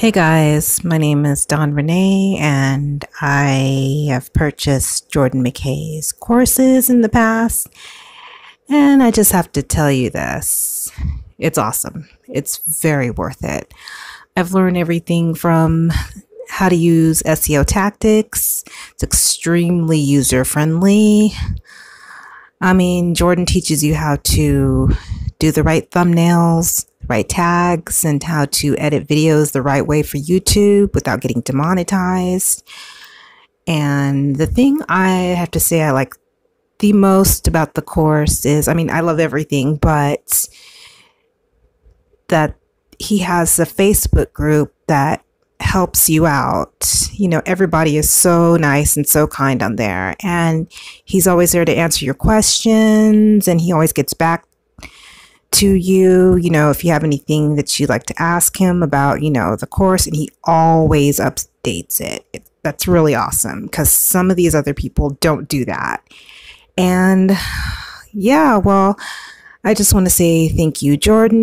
Hey guys, my name is Dawn Rene, and I have purchased Jordan McKay's courses in the past. And I just have to tell you this it's awesome, it's very worth it. I've learned everything from how to use SEO tactics, it's extremely user friendly. I mean, Jordan teaches you how to do the right thumbnails right tags and how to edit videos the right way for YouTube without getting demonetized. And the thing I have to say I like the most about the course is I mean, I love everything, but that he has a Facebook group that helps you out. You know, everybody is so nice and so kind on there. And he's always there to answer your questions and he always gets back to you, you know, if you have anything that you'd like to ask him about, you know, the course, and he always updates it. it that's really awesome because some of these other people don't do that. And yeah, well, I just want to say thank you, Jordan.